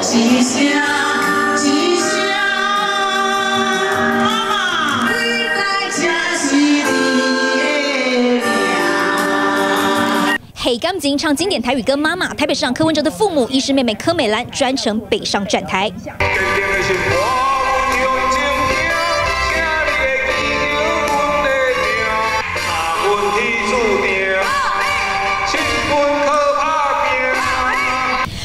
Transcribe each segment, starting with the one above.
吉祥，吉祥，妈妈，你来才是你的命。黑钢琴唱经典台语歌《妈妈》，台北市长柯文哲的父母医师妹妹柯美兰专程北上站台。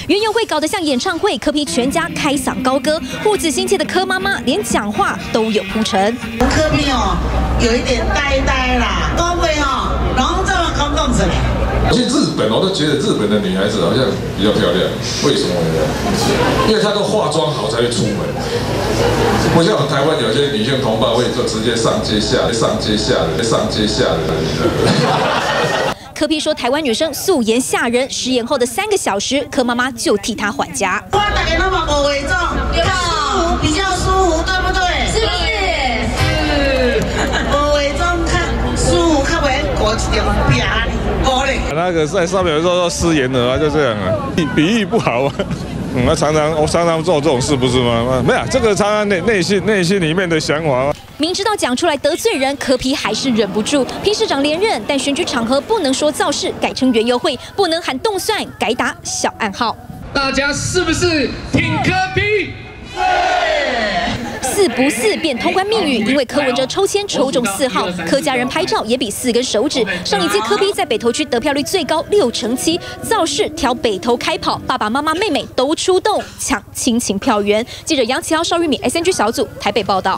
园游会搞得像演唱会，柯批全家开嗓高歌，护子心切的柯妈妈连讲话都有铺陈。科比哦，有一点呆呆啦，高贵哦，然后这么公共子嘞。去日本，我都觉得日本的女孩子好像比较漂亮，为什么呢？因为她都化妆好才会出门，不像我们台湾有些女性同胞会就直接上街下上街下的上街下的。柯皮说，台湾女生素颜吓人，食言后的三个小时，柯妈妈就替她还。家，那个在上面有时候失言了啊，就这样啊，比喻不好啊。嗯，那常常我常常做这种事，不是吗？没有，这个常常内内心内心里面的想法。明知道讲出来得罪人，可皮还是忍不住。批市长连任，但选举场合不能说造势，改成园游会，不能喊动算，改打小暗号。大家是不是挺柯批？四不四便通关命运，因为柯文哲抽签抽中四号，柯家人拍照也比四根手指。上一届柯比在北投区得票率最高六成七，造势挑北投开跑，爸爸妈妈妹妹都出动抢亲情票源。记者杨启豪、邵玉敏 SNG 小组台北报道。